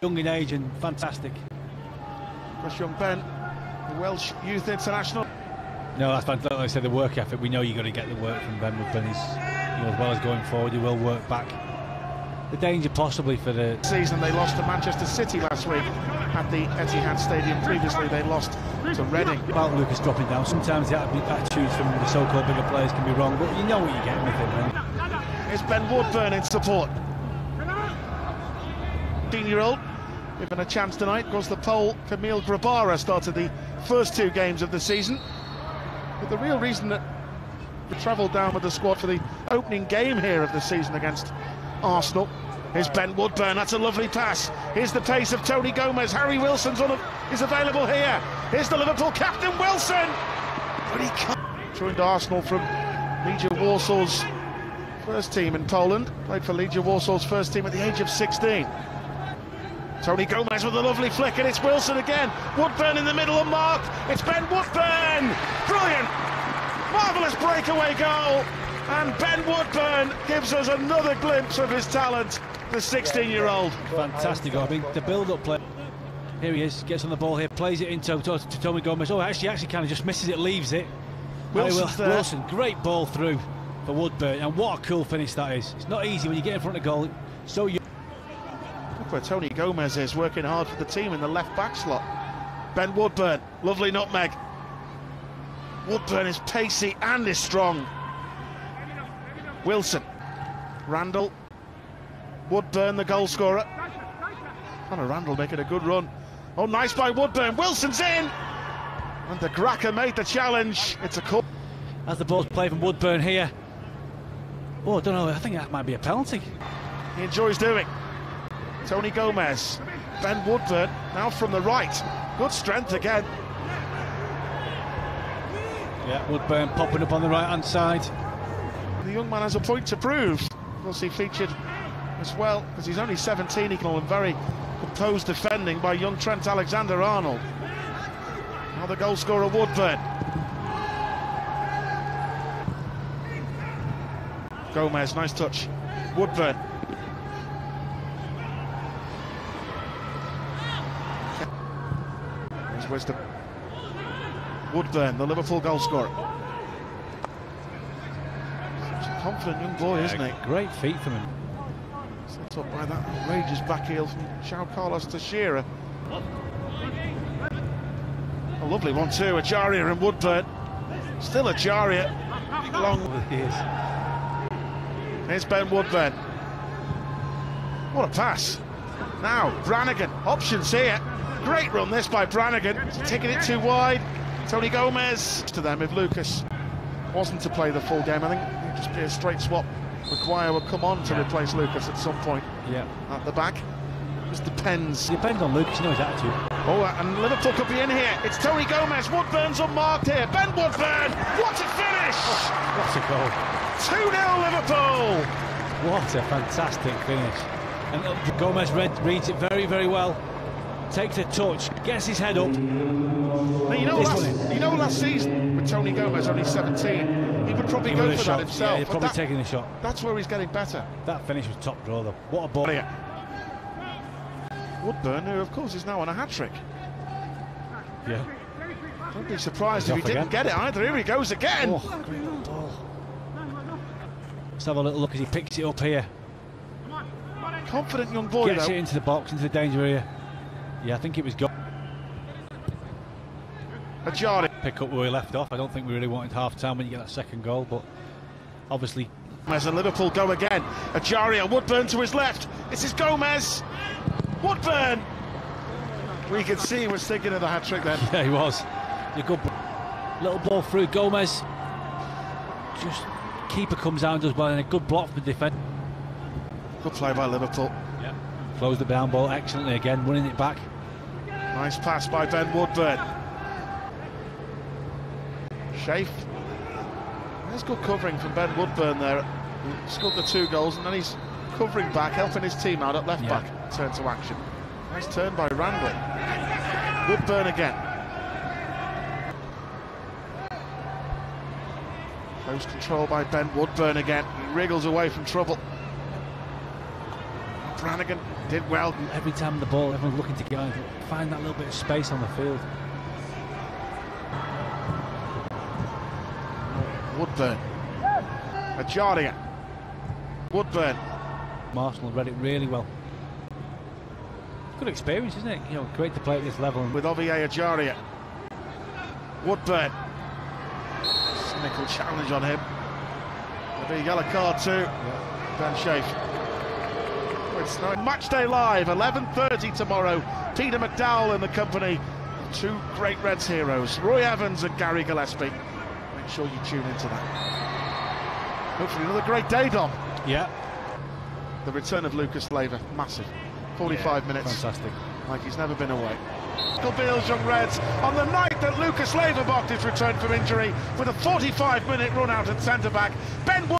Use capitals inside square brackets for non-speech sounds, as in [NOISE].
young in age and fantastic. Chris Young Ben, the Welsh Youth International. No, that's fantastic. Like I said, the work ethic. We know you've got to get the work from Ben Woodburn. He's, you know, as well as going forward, he will work back. The danger possibly for the season they lost to Manchester City last week at the Etihad Stadium. Previously they lost to Reading. About Lucas dropping down. Sometimes the attitudes from the so-called bigger players can be wrong, but you know what you're getting with him. Here's Ben Woodburn in support. 15-year-old given a chance tonight. Of course, the Pole Kamil Grabara started the first two games of the season. But the real reason that we travelled down with the squad for the opening game here of the season against Arsenal. is Ben Woodburn, that's a lovely pass. Here's the pace of Tony Gomez. Harry Wilson's on a, is available here. Here's the Liverpool captain, Wilson! But he can't. Joined Arsenal from Legia Warsaw's first team in Poland. Played for Legia Warsaw's first team at the age of 16. Tony Gomez with a lovely flick, and it's Wilson again. Woodburn in the middle of Mark. It's Ben Woodburn! Brilliant! Marvellous breakaway goal! And Ben Woodburn gives us another glimpse of his talent, the 16-year-old. Fantastic, I mean, the build-up play. Here he is, gets on the ball here, plays it into to, to Tommy Gomez. Oh, actually, actually kind of just misses it, leaves it. Wilson's there. Wilson, great ball through for Woodburn, and what a cool finish that is. It's not easy when you get in front of goal. So you. Where Tony Gomez is working hard for the team in the left back slot. Ben Woodburn, lovely nutmeg. Woodburn is pacey and is strong. Wilson, Randall, Woodburn, the goal scorer. Connor Randall making a good run. Oh, nice by Woodburn. Wilson's in! And the Gracker made the challenge. It's a cut. As the ball's played from Woodburn here. Oh, I don't know. I think that might be a penalty. He enjoys doing. Tony Gomez. Ben Woodburn now from the right. Good strength again. Yeah, Woodburn popping up on the right hand side the young man has a point to prove. Of course, he featured as well, because he's only 17, he can very composed defending by young Trent Alexander-Arnold. Now the goal scorer Woodburn. Gomez, nice touch. Woodburn. Here's Wisdom. Woodburn, the Liverpool goal scorer confident young boy, yeah, isn't he? Great feet from him. Set up by that outrageous back heel from João Carlos Teixeira. A lovely one too, Ejaria and Woodburn. Still Ejaria. Long the. Here's Ben Woodburn. What a pass. Now, Brannagan, options here. Great run this by Brannagan. Taking it too wide. Tony Gomez to them if Lucas wasn't to play the full game. I think it'd just be a straight swap. Maguire will come on to yeah. replace Lucas at some point. Yeah. At the back. Just depends. Depends on Lucas, you know his attitude. Oh, and Liverpool could be in here. It's Tony Gomez. Woodburn's unmarked here. Ben Woodburn. What a finish! Oh, what a goal. 2 0 Liverpool. What a fantastic finish. And uh, Gomez read, reads it very, very well takes a touch, gets his head up. Now, you, know last, you know last season with Tony Gomez only 17, he would probably go for shot. that himself. Yeah, he's probably that, taking the shot. That's where he's getting better. That finish was top draw though. What a ball. Woodburn, who of course is now on a hat-trick. Yeah. Don't be surprised he's if he didn't get it either. Here he goes again. Oh. Let's have a little look as he picks it up here. Confident young boy Gets though. it into the box, into the danger area. Yeah, I think it was good. Ajari. Pick up where we left off. I don't think we really wanted half time when you get that second goal, but obviously. As a Liverpool go again. Ejaria, Woodburn to his left. This is Gomez. Woodburn. We could see he was thinking of the hat trick then. [LAUGHS] Yeah, he was. A good little ball through Gomez. Just keeper comes out and does well, and a good block for the defence. Good play by Liverpool. Closed the down ball excellently again, winning it back. Nice pass by Ben Woodburn. Shafe. There's good covering from Ben Woodburn there. He scored the two goals and then he's covering back, helping his team out at left yeah. back. Turn to action. Nice turn by Randall. Woodburn again. Close control by Ben Woodburn again. He wriggles away from trouble. Brannagan did well. Every time the ball, everyone's looking to get on, find that little bit of space on the field. Woodburn. Ejaria. Woodburn. Marshall read it really well. Good experience, isn't it? You know, great to play at this level. With Ovie Ejaria. Woodburn. Cynical challenge on him. There'll be a yellow card too. Yeah. Dan Shafe. It's no match day live, 11.30 tomorrow. Peter McDowell in the company of two great Reds heroes, Roy Evans and Gary Gillespie. Make sure you tune into that. Hopefully another great day, Dom. Yeah. The return of Lucas Leiva, massive. 45 yeah, minutes. Fantastic. Like he's never been away. Beale's Young Reds on the night that Lucas Leiva marked his return from injury with a 45 minute run out at centre back. Ben